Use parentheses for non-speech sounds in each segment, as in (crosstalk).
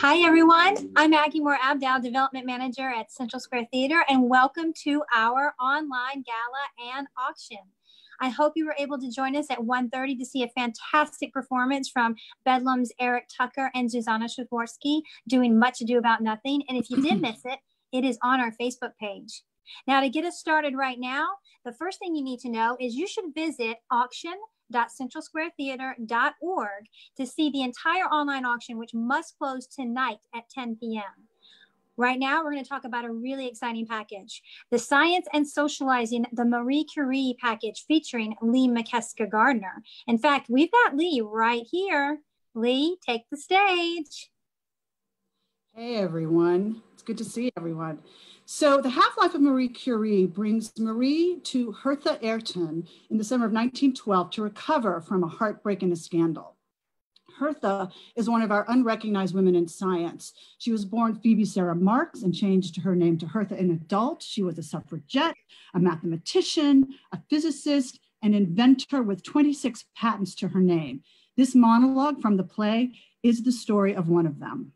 Hi, everyone. I'm Maggie Moore Abdow, Development Manager at Central Square Theater, and welcome to our online gala and auction. I hope you were able to join us at 1.30 to see a fantastic performance from Bedlam's Eric Tucker and Zuzana Swiforski doing Much Ado About Nothing. And if you did (clears throat) miss it, it is on our Facebook page. Now, to get us started right now, the first thing you need to know is you should visit auction www.centralsquaretheater.org to see the entire online auction, which must close tonight at 10 p.m. Right now, we're going to talk about a really exciting package the Science and Socializing the Marie Curie package featuring Lee Mikeska Gardner. In fact, we've got Lee right here. Lee, take the stage. Hey, everyone. It's good to see everyone. So the half-life of Marie Curie brings Marie to Hertha Ayrton in the summer of 1912 to recover from a heartbreak and a scandal. Hertha is one of our unrecognized women in science. She was born Phoebe Sarah Marks and changed her name to Hertha in adult. She was a suffragette, a mathematician, a physicist, an inventor with 26 patents to her name. This monologue from the play is the story of one of them.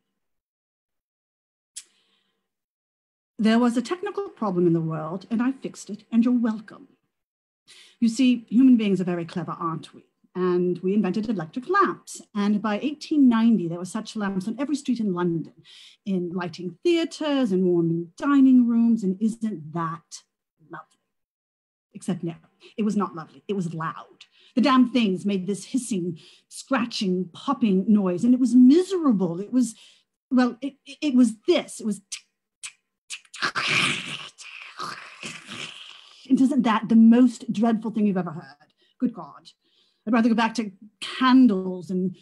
There was a technical problem in the world, and I fixed it, and you're welcome. You see, human beings are very clever, aren't we? And we invented electric lamps. And by 1890, there were such lamps on every street in London, in lighting theaters and warming dining rooms. And isn't that lovely? Except no, it was not lovely. It was loud. The damn things made this hissing, scratching, popping noise, and it was miserable. It was, well, it, it was this. It was tick, isn't that the most dreadful thing you've ever heard? Good God. I'd rather go back to candles and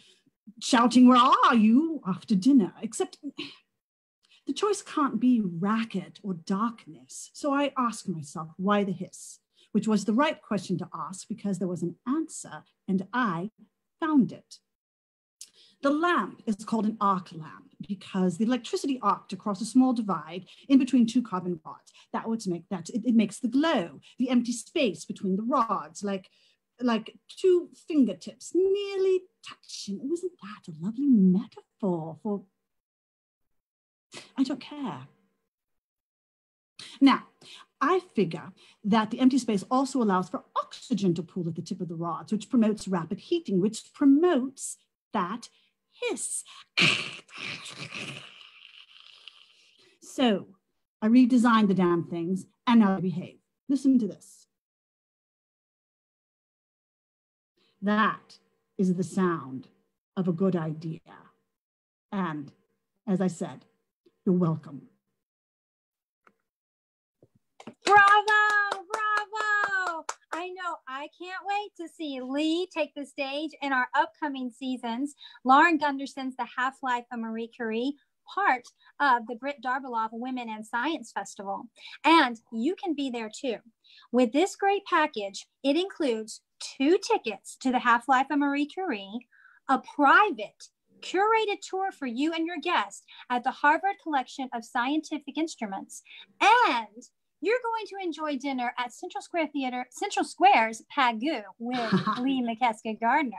shouting, Where are you? after dinner. Except the choice can't be racket or darkness. So I ask myself, Why the hiss? Which was the right question to ask because there was an answer and I found it. The lamp is called an arc lamp because the electricity arced across a small divide in between two carbon rods. That would make that it, it makes the glow, the empty space between the rods, like like two fingertips nearly touching. Wasn't that a lovely metaphor for? I don't care. Now, I figure that the empty space also allows for oxygen to pool at the tip of the rods, which promotes rapid heating, which promotes that hiss. so I redesigned the damn things and now they behave. Listen to this. That is the sound of a good idea. And as I said, you're welcome. Bravo! I know I can't wait to see Lee take the stage in our upcoming seasons. Lauren Gunderson's The Half Life of Marie Curie, part of the Brit d'Arbeloff Women and Science Festival. And you can be there too. With this great package, it includes two tickets to the Half Life of Marie Curie, a private curated tour for you and your guest at the Harvard Collection of Scientific Instruments, and you're going to enjoy dinner at Central Square Theater, Central Square's Pagu with (laughs) Lee Mikeska Gardner.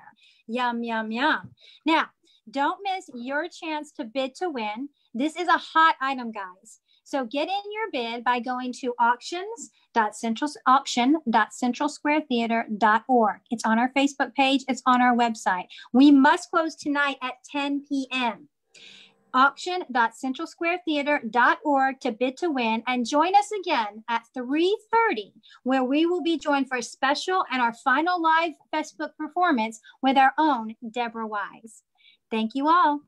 Yum, yum, yum. Now, don't miss your chance to bid to win. This is a hot item, guys. So get in your bid by going to auctions.central.auction.centralsquaretheater.org. It's on our Facebook page. It's on our website. We must close tonight at 10 p.m auction.centralsquaretheater.org to bid to win and join us again at 3.30 where we will be joined for a special and our final live facebook performance with our own deborah wise. Thank you all